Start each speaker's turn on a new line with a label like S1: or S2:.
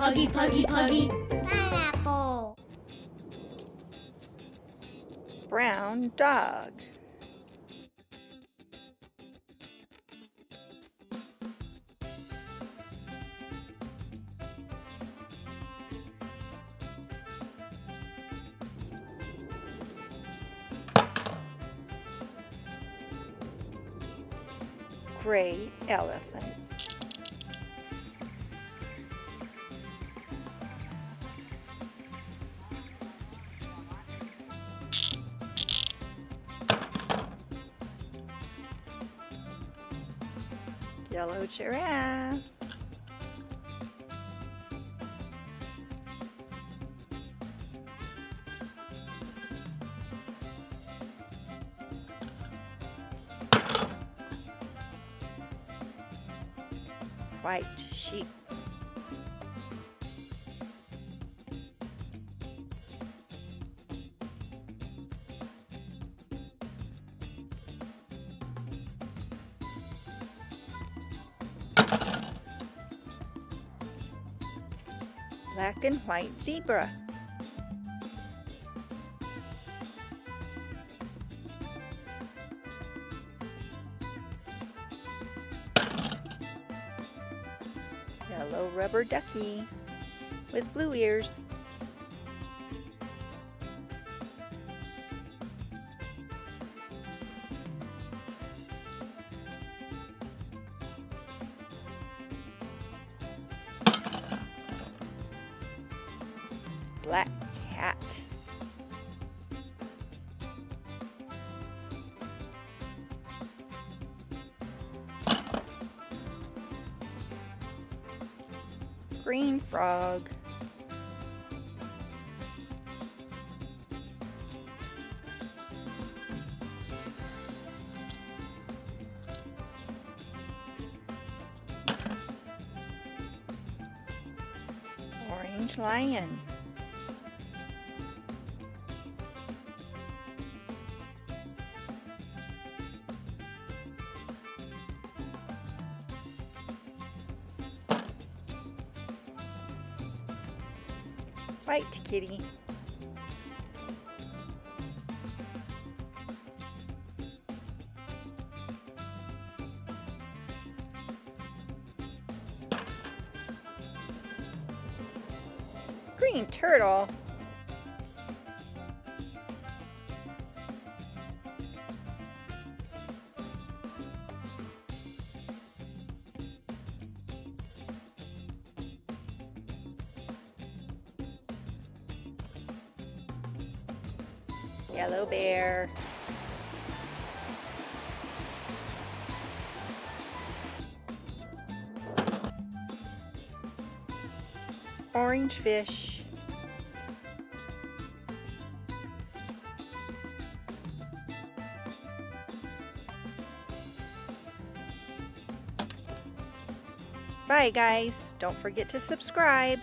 S1: Puggy, puggy, puggy.
S2: Pineapple.
S3: Brown dog. Gray elephant. Yellow giraffe. White sheep. Black and white zebra. Yellow rubber ducky with blue ears. Black cat. Green frog. Orange lion. White kitty. Green turtle. Yellow bear. Orange fish. Bye guys. Don't forget to subscribe.